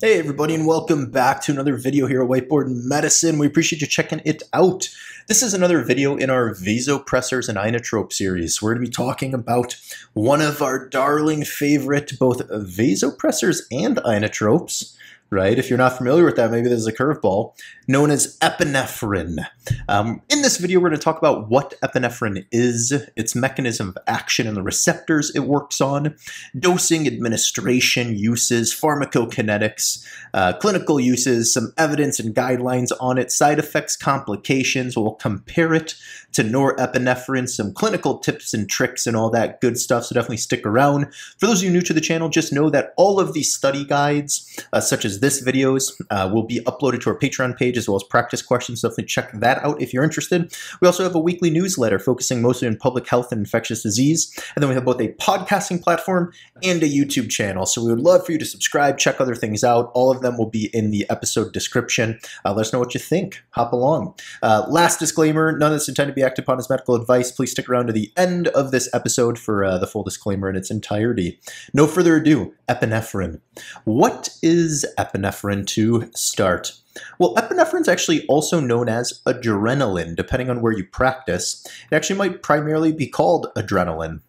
Hey everybody and welcome back to another video here at Whiteboard Medicine. We appreciate you checking it out. This is another video in our vasopressors and inotrope series. We're going to be talking about one of our darling favorite both vasopressors and inotropes, right? If you're not familiar with that, maybe this is a curveball, known as epinephrine. Um, in this video, we're going to talk about what epinephrine is, its mechanism of action and the receptors it works on, dosing, administration, uses, pharmacokinetics, uh, clinical uses, some evidence and guidelines on it, side effects, complications. We'll compare it to norepinephrine, some clinical tips and tricks and all that good stuff, so definitely stick around. For those of you new to the channel, just know that all of these study guides, uh, such as this videos, uh, will be uploaded to our Patreon page as well as practice questions. Definitely check that out if you're interested. We also have a weekly newsletter focusing mostly on public health and infectious disease. And then we have both a podcasting platform and a YouTube channel. So we would love for you to subscribe, check other things out. All of them will be in the episode description. Uh, let us know what you think. Hop along. Uh, last disclaimer, none of this intended to be acted upon as medical advice. Please stick around to the end of this episode for uh, the full disclaimer in its entirety. No further ado, epinephrine. What is epinephrine to start? Well, epinephrine is actually also known as adrenaline, depending on where you practice. It actually might primarily be called adrenaline.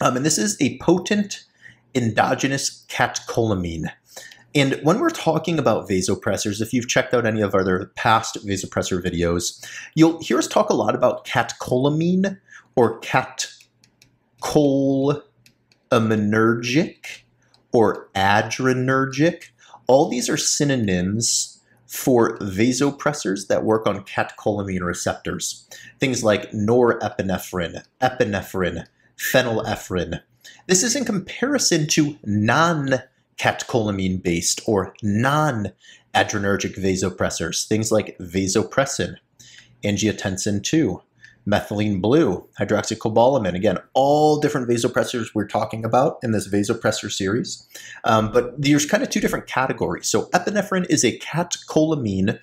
Um, and this is a potent endogenous catecholamine. And when we're talking about vasopressors, if you've checked out any of our other past vasopressor videos, you'll hear us talk a lot about catecholamine or catecholaminergic or adrenergic. All these are synonyms for vasopressors that work on catecholamine receptors. Things like norepinephrine, epinephrine, phenylephrine. This is in comparison to non catecholamine based or non adrenergic vasopressors, things like vasopressin, angiotensin 2, methylene blue, hydroxycobalamin. Again, all different vasopressors we're talking about in this vasopressor series. Um, but there's kind of two different categories. So epinephrine is a catecholamine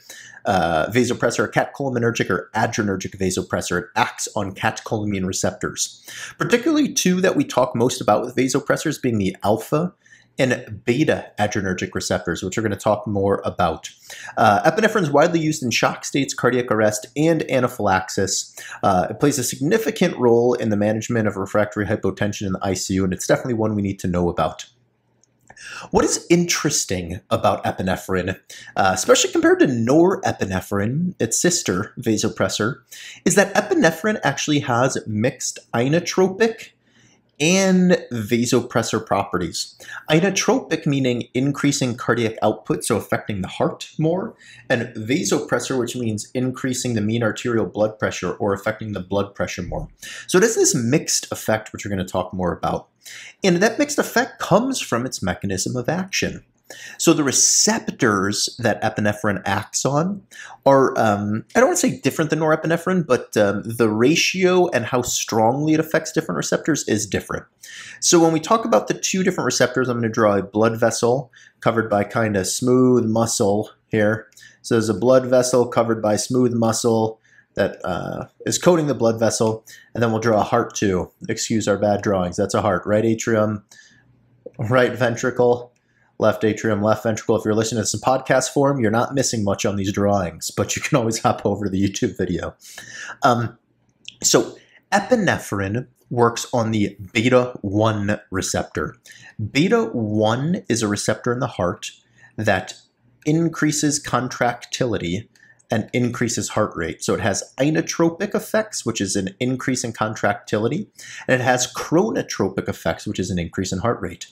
uh, vasopressor, a catecholinergic or adrenergic vasopressor. It acts on catecholamine receptors. Particularly two that we talk most about with vasopressors being the alpha and beta adrenergic receptors, which we're going to talk more about. Uh, epinephrine is widely used in shock states, cardiac arrest, and anaphylaxis. Uh, it plays a significant role in the management of refractory hypotension in the ICU, and it's definitely one we need to know about. What is interesting about epinephrine, uh, especially compared to norepinephrine, its sister vasopressor, is that epinephrine actually has mixed inotropic and vasopressor properties. Inotropic meaning increasing cardiac output, so affecting the heart more, and vasopressor, which means increasing the mean arterial blood pressure or affecting the blood pressure more. So it has this mixed effect, which we're going to talk more about. And that mixed effect comes from its mechanism of action. So the receptors that epinephrine acts on are, um, I don't want to say different than norepinephrine, but um, the ratio and how strongly it affects different receptors is different. So when we talk about the two different receptors, I'm going to draw a blood vessel covered by kind of smooth muscle here. So there's a blood vessel covered by smooth muscle that uh, is coating the blood vessel, and then we'll draw a heart too. Excuse our bad drawings. That's a heart. Right atrium, right ventricle, left atrium, left ventricle. If you're listening to some podcast form, you're not missing much on these drawings, but you can always hop over to the YouTube video. Um, so epinephrine works on the beta 1 receptor. Beta 1 is a receptor in the heart that increases contractility and increases heart rate. So it has inotropic effects, which is an increase in contractility, and it has chronotropic effects, which is an increase in heart rate.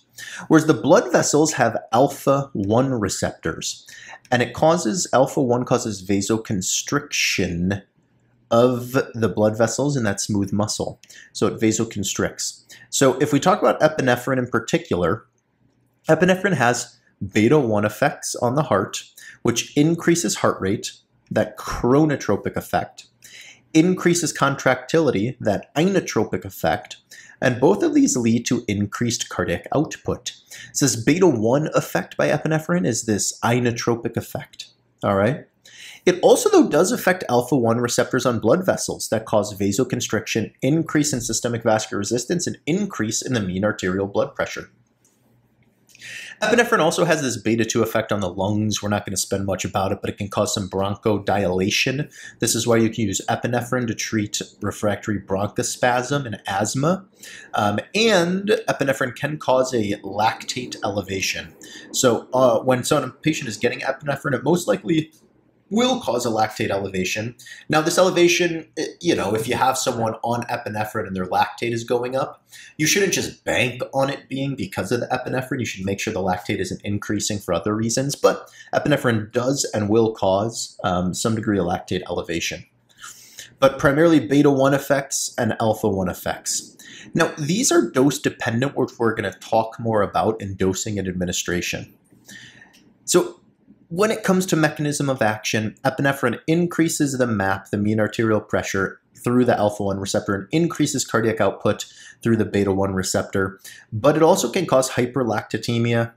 Whereas the blood vessels have alpha 1 receptors, and it causes alpha 1 causes vasoconstriction of the blood vessels in that smooth muscle. So it vasoconstricts. So if we talk about epinephrine in particular, epinephrine has beta 1 effects on the heart, which increases heart rate that chronotropic effect, increases contractility, that inotropic effect, and both of these lead to increased cardiac output. So this beta 1 effect by epinephrine is this inotropic effect, all right? It also, though, does affect alpha 1 receptors on blood vessels that cause vasoconstriction, increase in systemic vascular resistance, and increase in the mean arterial blood pressure. Epinephrine also has this beta 2 effect on the lungs. We're not going to spend much about it, but it can cause some bronchodilation. This is why you can use epinephrine to treat refractory bronchospasm and asthma. Um, and epinephrine can cause a lactate elevation. So uh, when some patient is getting epinephrine, it most likely will cause a lactate elevation. Now, this elevation, eh, you know, if you have someone on epinephrine and their lactate is going up, you shouldn't just bank on it being because of the epinephrine. You should make sure the lactate isn't increasing for other reasons. But epinephrine does and will cause um, some degree of lactate elevation. But primarily beta 1 effects and alpha 1 effects. Now, these are dose dependent, which we're going to talk more about in dosing and administration. So when it comes to mechanism of action, epinephrine increases the MAP, the mean arterial pressure, through the alpha 1 receptor and increases cardiac output through the beta 1 receptor. But it also can cause hyperlactatemia.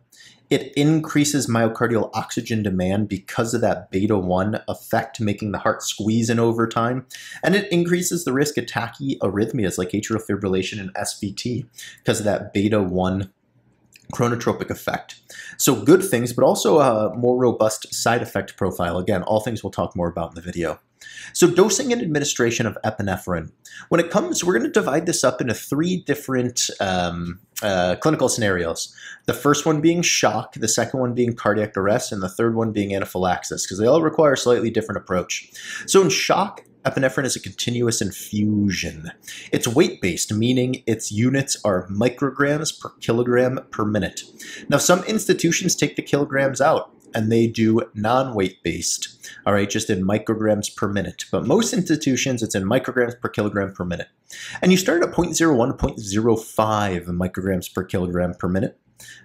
It increases myocardial oxygen demand because of that beta 1 effect, making the heart squeeze in over time. And it increases the risk of tachyarrhythmias like atrial fibrillation and SVT because of that beta 1 chronotropic effect. So good things, but also a more robust side effect profile. Again, all things we'll talk more about in the video. So dosing and administration of epinephrine. When it comes, we're going to divide this up into three different um, uh, clinical scenarios. The first one being shock, the second one being cardiac arrest, and the third one being anaphylaxis, because they all require a slightly different approach. So in shock, epinephrine is a continuous infusion. It's weight-based, meaning its units are micrograms per kilogram per minute. Now, some institutions take the kilograms out and they do non-weight based, all right, just in micrograms per minute. But most institutions, it's in micrograms per kilogram per minute. And you start at 0.01 to 0.05 micrograms per kilogram per minute,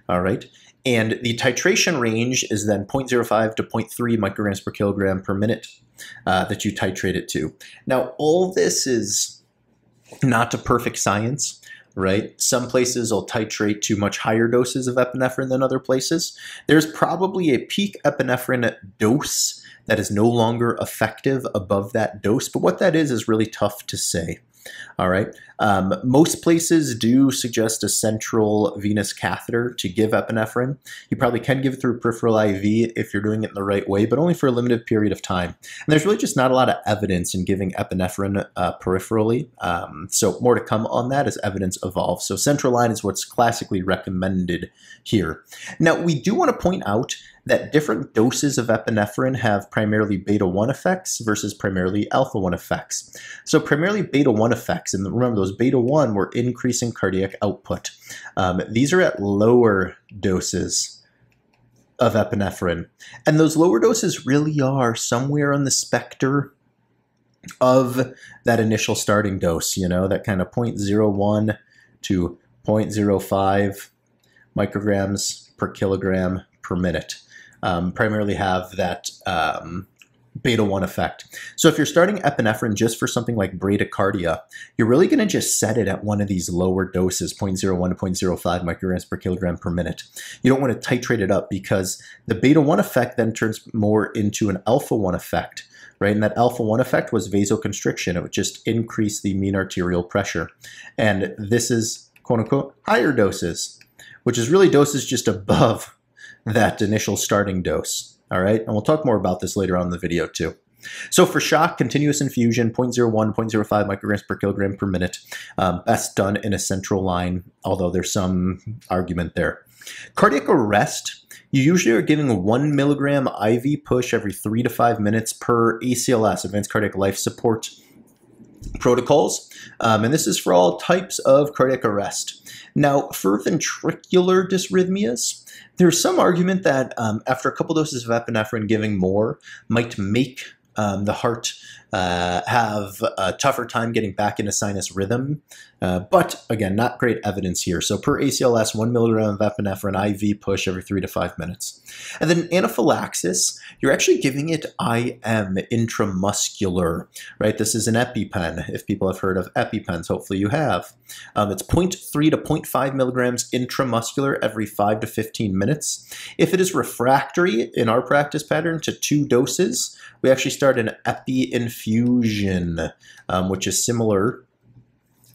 all right? And the titration range is then 0.05 to 0.3 micrograms per kilogram per minute uh, that you titrate it to. Now, all this is not a perfect science, right? Some places will titrate to much higher doses of epinephrine than other places. There's probably a peak epinephrine dose that is no longer effective above that dose, but what that is is really tough to say. All right. Um, most places do suggest a central venous catheter to give epinephrine. You probably can give it through peripheral IV if you're doing it in the right way, but only for a limited period of time. And there's really just not a lot of evidence in giving epinephrine uh, peripherally. Um, so more to come on that as evidence evolves. So central line is what's classically recommended here. Now, we do want to point out that different doses of epinephrine have primarily beta 1 effects versus primarily alpha 1 effects. So, primarily beta 1 effects, and remember, those beta 1 were increasing cardiac output. Um, these are at lower doses of epinephrine. And those lower doses really are somewhere on the specter of that initial starting dose, you know, that kind of 0.01 to 0.05 micrograms per kilogram per minute um, primarily have that um, beta 1 effect. So if you're starting epinephrine just for something like bradycardia, you're really going to just set it at one of these lower doses, 0.01 to 0.05 micrograms per kilogram per minute. You don't want to titrate it up because the beta 1 effect then turns more into an alpha 1 effect. Right, and that alpha 1 effect was vasoconstriction. It would just increase the mean arterial pressure. And this is, quote unquote, higher doses, which is really doses just above that initial starting dose. All right, and we'll talk more about this later on in the video too. So for shock, continuous infusion, 0.01, 0.05 micrograms per kilogram per minute. Um, best done in a central line, although there's some argument there. Cardiac arrest, you usually are giving one milligram IV push every three to five minutes per ACLS, Advanced Cardiac Life Support protocols. Um, and this is for all types of cardiac arrest. Now, for ventricular dysrhythmias, there's some argument that um, after a couple doses of epinephrine, giving more might make um, the heart uh, have a tougher time getting back into sinus rhythm. Uh, but again, not great evidence here. So per ACLS, one milligram of epinephrine IV push every three to five minutes. And then anaphylaxis, you're actually giving it IM, intramuscular, right? This is an EpiPen. If people have heard of EpiPens, hopefully you have. Um, it's 0.3 to 0.5 milligrams intramuscular every 5 to 15 minutes. If it is refractory in our practice pattern to two doses, we actually start an epi infusion, um, which is similar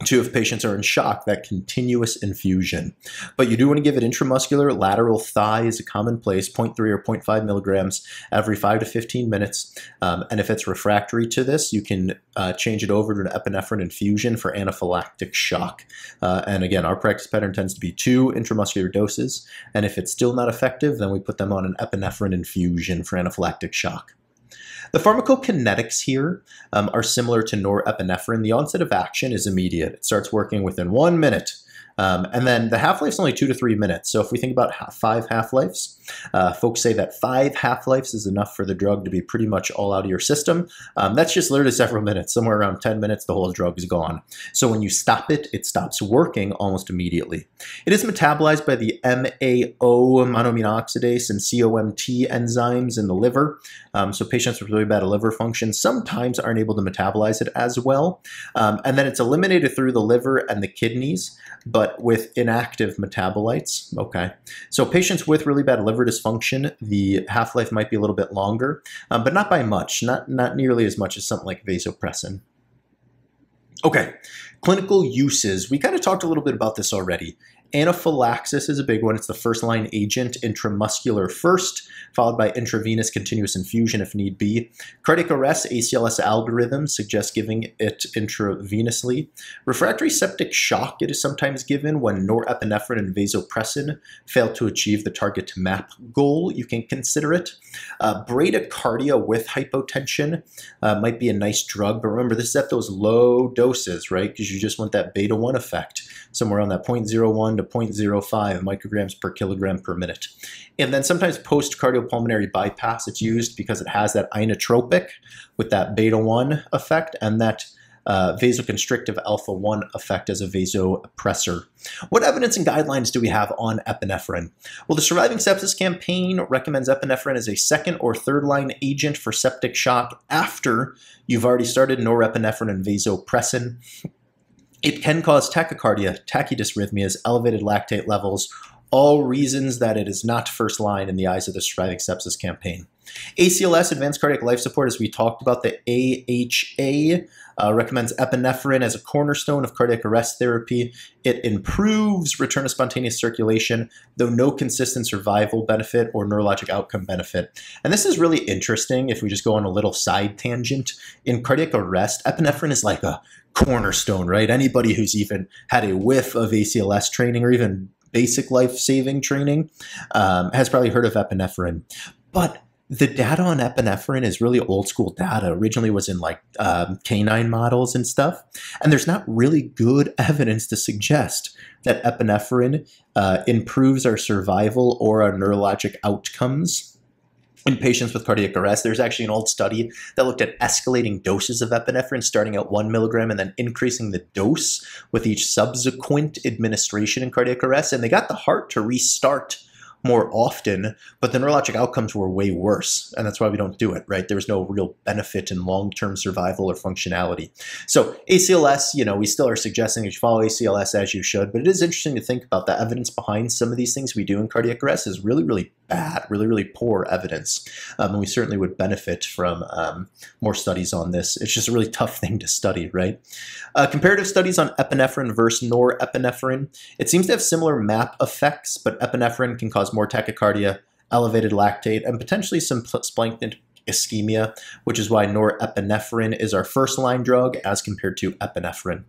Two, if patients are in shock, that continuous infusion. But you do want to give it intramuscular, lateral thigh is a common place, 0.3 or 0.5 milligrams every 5 to 15 minutes. Um, and if it's refractory to this, you can uh, change it over to an epinephrine infusion for anaphylactic shock. Uh, and again, our practice pattern tends to be two intramuscular doses. And if it's still not effective, then we put them on an epinephrine infusion for anaphylactic shock. The pharmacokinetics here um, are similar to norepinephrine. The onset of action is immediate. It starts working within one minute. Um, and then the half-life is only two to three minutes. So if we think about half, five half-lives, uh, folks say that five half-lives is enough for the drug to be pretty much all out of your system. Um, that's just literally several minutes. Somewhere around 10 minutes, the whole drug is gone. So when you stop it, it stops working almost immediately. It is metabolized by the MAO monoamine oxidase and COMT enzymes in the liver. Um, so patients with really bad liver function sometimes aren't able to metabolize it as well. Um, and then it's eliminated through the liver and the kidneys, but with inactive metabolites. Okay. So patients with really bad liver dysfunction, the half-life might be a little bit longer, um, but not by much, not, not nearly as much as something like vasopressin. Okay, clinical uses. We kind of talked a little bit about this already. Anaphylaxis is a big one. It's the first line agent, intramuscular first, followed by intravenous continuous infusion if need be. Cardiac arrest, ACLS algorithm suggests giving it intravenously. Refractory septic shock, it is sometimes given when norepinephrine and vasopressin fail to achieve the target MAP goal. You can consider it. Uh, bradycardia with hypotension uh, might be a nice drug, but remember, this is at those low doses, right? Because you just want that beta 1 effect, somewhere on that 0.01 to 0.05 micrograms per kilogram per minute. And then sometimes post cardiopulmonary bypass, it's used because it has that inotropic with that beta 1 effect and that uh, vasoconstrictive alpha 1 effect as a vasopressor. What evidence and guidelines do we have on epinephrine? Well, the Surviving Sepsis Campaign recommends epinephrine as a second or third line agent for septic shock after you've already started norepinephrine and vasopressin. It can cause tachycardia, tachydysrhythmias, elevated lactate levels, all reasons that it is not first line in the eyes of the Surviving Sepsis campaign. ACLS, Advanced Cardiac Life Support, as we talked about, the AHA uh, recommends epinephrine as a cornerstone of cardiac arrest therapy. It improves return of spontaneous circulation, though no consistent survival benefit or neurologic outcome benefit. And this is really interesting if we just go on a little side tangent. In cardiac arrest, epinephrine is like a cornerstone, right? Anybody who's even had a whiff of ACLS training or even basic life saving training um, has probably heard of epinephrine. But the data on epinephrine is really old school data. Originally was in like um, canine models and stuff, and there's not really good evidence to suggest that epinephrine uh, improves our survival or our neurologic outcomes in patients with cardiac arrest. There's actually an old study that looked at escalating doses of epinephrine, starting at one milligram and then increasing the dose with each subsequent administration in cardiac arrest, and they got the heart to restart more often, but the neurologic outcomes were way worse. And that's why we don't do it, right? There was no real benefit in long term survival or functionality. So, ACLS, you know, we still are suggesting that you follow ACLS as you should, but it is interesting to think about the evidence behind some of these things we do in cardiac arrest is really, really bad, really, really poor evidence. Um, and we certainly would benefit from um, more studies on this. It's just a really tough thing to study, right? Uh, comparative studies on epinephrine versus norepinephrine. It seems to have similar MAP effects, but epinephrine can cause more tachycardia, elevated lactate, and potentially some splanchnic ischemia, which is why norepinephrine is our first line drug as compared to epinephrine.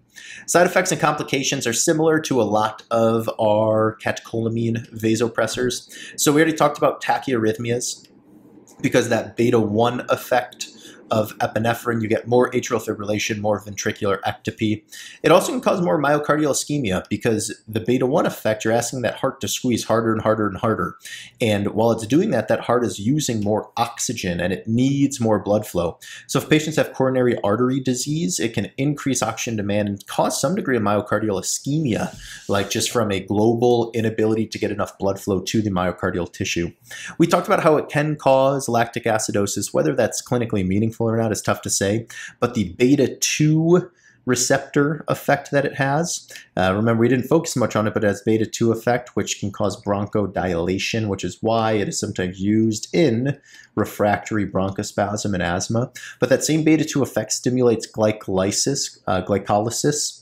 Side effects and complications are similar to a lot of our catecholamine vasopressors. So we already talked about tachyarrhythmias because that beta 1 effect of epinephrine, you get more atrial fibrillation, more ventricular ectopy. It also can cause more myocardial ischemia because the beta 1 effect, you're asking that heart to squeeze harder and harder and harder. And while it's doing that, that heart is using more oxygen and it needs more blood flow. So if patients have coronary artery disease, it can increase oxygen demand and cause some degree of myocardial ischemia, like just from a global inability to get enough blood flow to the myocardial tissue. We talked about how it can cause lactic acidosis, whether that's clinically meaningful or not is tough to say, but the beta 2 receptor effect that it has. Uh, remember, we didn't focus much on it, but it has beta 2 effect, which can cause bronchodilation, which is why it is sometimes used in refractory bronchospasm and asthma. But that same beta 2 effect stimulates glycolysis, uh, glycolysis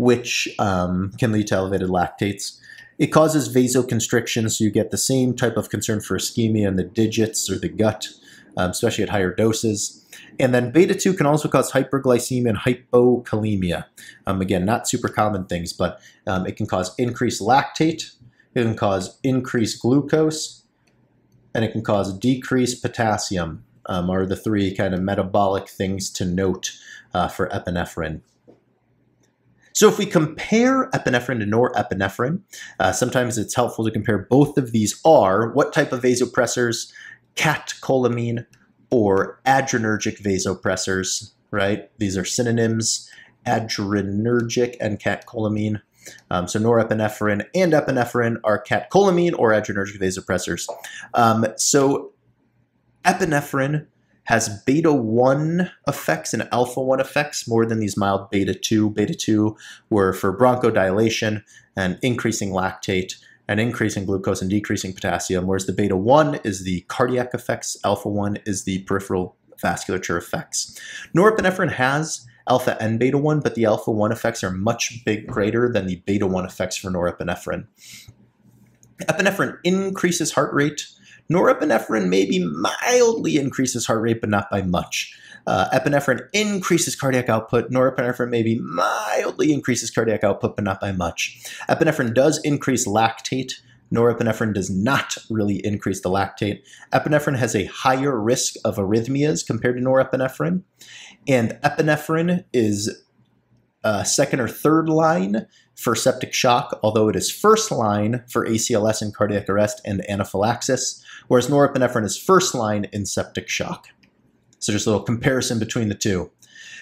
which um, can lead to elevated lactates. It causes vasoconstriction, so you get the same type of concern for ischemia in the digits or the gut, um, especially at higher doses. And then beta 2 can also cause hyperglycemia and hypokalemia. Um, again, not super common things, but um, it can cause increased lactate, it can cause increased glucose, and it can cause decreased potassium, um, are the three kind of metabolic things to note uh, for epinephrine. So if we compare epinephrine to norepinephrine, uh, sometimes it's helpful to compare both of these are what type of vasopressors, catecholamine or adrenergic vasopressors, right? These are synonyms, adrenergic and catecholamine. Um, so norepinephrine and epinephrine are catecholamine or adrenergic vasopressors. Um, so epinephrine has beta 1 effects and alpha 1 effects more than these mild beta 2. Beta 2 were for bronchodilation and increasing lactate and increasing glucose and decreasing potassium, whereas the beta 1 is the cardiac effects, alpha 1 is the peripheral vasculature effects. Norepinephrine has alpha and beta 1, but the alpha 1 effects are much big greater than the beta 1 effects for norepinephrine. Epinephrine increases heart rate, Norepinephrine maybe mildly increases heart rate, but not by much. Uh, epinephrine increases cardiac output. Norepinephrine maybe mildly increases cardiac output, but not by much. Epinephrine does increase lactate. Norepinephrine does not really increase the lactate. Epinephrine has a higher risk of arrhythmias compared to norepinephrine. And epinephrine is uh, second or third line for septic shock, although it is first line for ACLS and cardiac arrest and anaphylaxis, whereas norepinephrine is first line in septic shock. So just a little comparison between the two.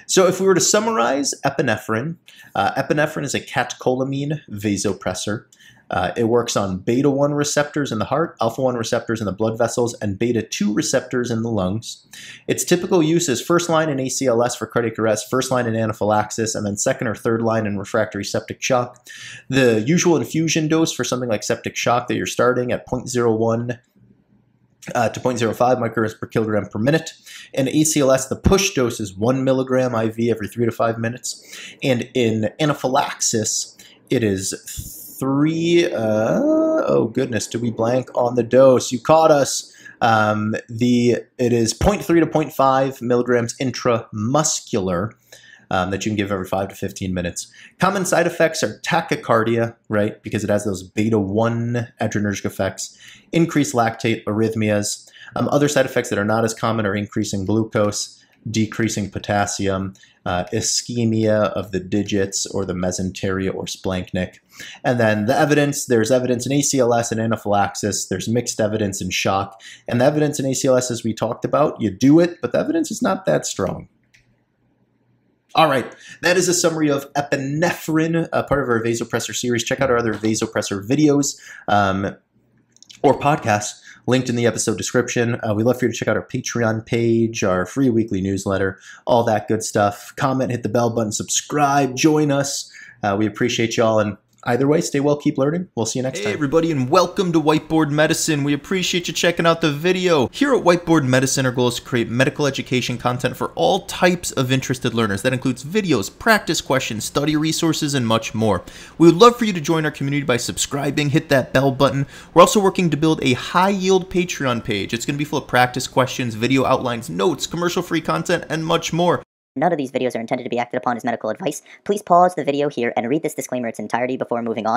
So if we were to summarize epinephrine, uh, epinephrine is a catecholamine vasopressor. Uh, it works on beta 1 receptors in the heart, alpha 1 receptors in the blood vessels, and beta 2 receptors in the lungs. Its typical use is first line in ACLS for cardiac arrest, first line in anaphylaxis, and then second or third line in refractory septic shock. The usual infusion dose for something like septic shock that you're starting at 0.01 uh, to 0.05 micrograms per kilogram per minute. In ACLS, the push dose is 1 milligram IV every 3 to 5 minutes. And in anaphylaxis, it is three. Uh, oh goodness, did we blank on the dose? You caught us. Um, the it is 0.3 to 0.5 milligrams intramuscular. Um, that you can give every 5 to 15 minutes. Common side effects are tachycardia, right, because it has those beta 1 adrenergic effects, increased lactate, arrhythmias. Um, other side effects that are not as common are increasing glucose, decreasing potassium, uh, ischemia of the digits or the mesenteria or splanchnic. And then the evidence, there's evidence in ACLS and anaphylaxis, there's mixed evidence in shock. And the evidence in ACLS, as we talked about, you do it, but the evidence is not that strong. All right, that is a summary of epinephrine, a part of our vasopressor series. Check out our other vasopressor videos um, or podcasts linked in the episode description. Uh, we love for you to check out our Patreon page, our free weekly newsletter, all that good stuff. Comment, hit the bell button, subscribe, join us. Uh, we appreciate y'all and Either way, stay well, keep learning. We'll see you next hey time. Hey everybody and welcome to Whiteboard Medicine. We appreciate you checking out the video. Here at Whiteboard Medicine, our goal is to create medical education content for all types of interested learners. That includes videos, practice questions, study resources, and much more. We would love for you to join our community by subscribing, hit that bell button. We're also working to build a high-yield Patreon page. It's going to be full of practice questions, video outlines, notes, commercial-free content, and much more. None of these videos are intended to be acted upon as medical advice. Please pause the video here and read this disclaimer its entirety before moving on.